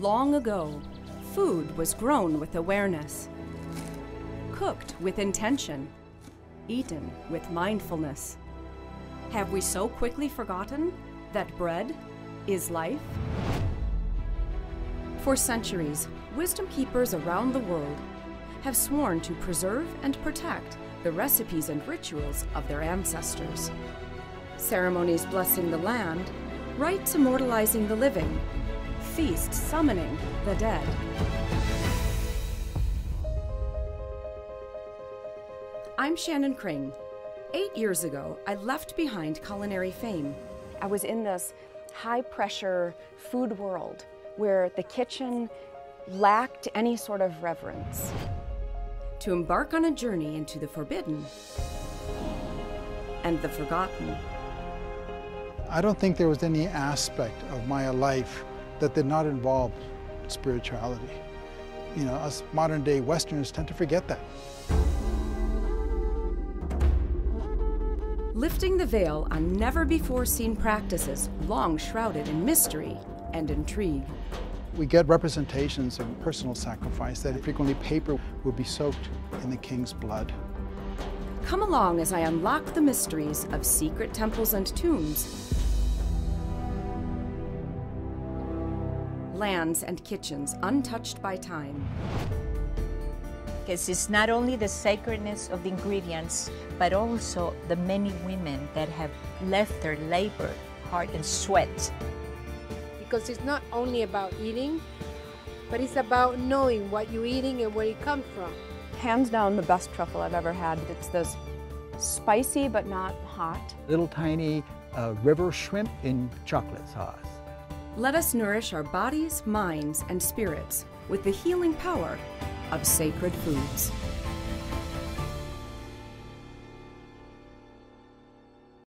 Long ago, food was grown with awareness, cooked with intention, eaten with mindfulness. Have we so quickly forgotten that bread is life? For centuries, wisdom keepers around the world have sworn to preserve and protect the recipes and rituals of their ancestors. Ceremonies blessing the land, rites immortalizing the living, feasts summoning the dead. I'm Shannon Kring. Eight years ago, I left behind culinary fame. I was in this high pressure food world where the kitchen lacked any sort of reverence. To embark on a journey into the forbidden and the forgotten. I don't think there was any aspect of my life that did not involve spirituality. You know, us modern day Westerners tend to forget that. Lifting the veil on never before seen practices long shrouded in mystery and intrigue. We get representations of personal sacrifice that frequently paper would be soaked in the king's blood. Come along as I unlock the mysteries of secret temples and tombs, lands and kitchens untouched by time. Because it's not only the sacredness of the ingredients, but also the many women that have left their labor, heart, and sweat because it's not only about eating, but it's about knowing what you're eating and where it comes from. Hands down, the best truffle I've ever had. It's this spicy but not hot. Little tiny uh, river shrimp in chocolate sauce. Let us nourish our bodies, minds, and spirits with the healing power of sacred foods.